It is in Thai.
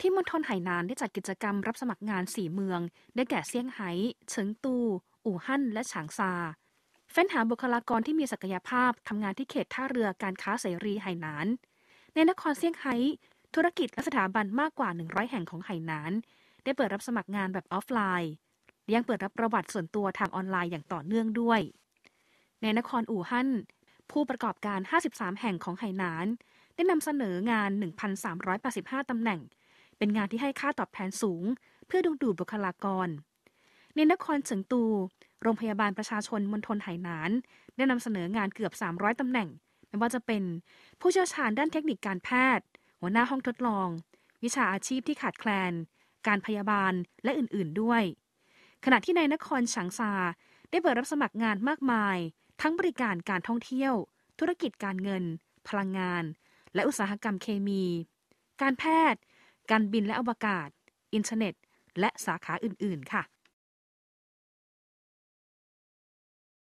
ที่มณฑลไหหนานได้จัดกิจกรรมรับสมัครงาน4เมือง ได้แก่เซี่ยงไฮ้เฉิงตู อู่ฮั่น และฉางซาเฟ้นหาบุคลากรที่มีศักยภาพทำงานที่เขตท่าเรือการค้าเสรีไหหนาน ในนครเซี่ยงไฮ้ธุรกิจและสถาบันมากกว่า 100 แห่งของไหหนาน ได้เปิดรับสมัครงานแบบออฟไลน์ ยังเปิดรับประวัติส่วนตัวทางออนไลน์อย่างต่อเนื่องด้วย ในนครอู่ฮั่น ผู้ประกอบการ 53 แห่งของไหหนาน ได้นำเสนองาน 1,385ตำแหน่ง เป็นงานที่ให้ค่าตอบแทนสูง เพื่อดึงดูดบุคลากร ในนครเฉิงตู โรงพยาบาลประชาชนมณฑลไหหนาน ได้นำเสนองานเกือบ 300ตำแหน่ง ไม่ว่าจะเป็นผู้เชี่ยวชาญด้านเทคนิคการแพทย์ หัวหน้าห้องทดลอง วิชาอาชีพที่ขาดแคลน การพยาบาลและอื่น ๆด้วย ขณะที่ในนครฉางซา ได้เปิดรับสมัครงานมากมาย ทั้งบริการการท่องเที่ยว ธุรกิจการเงิน พลังงาน และอุตสาหกรรมเคมี การแพทย์ การบินและอวกาศ อินเทอร์เน็ต และสาขาอื่น ๆ ค่ะ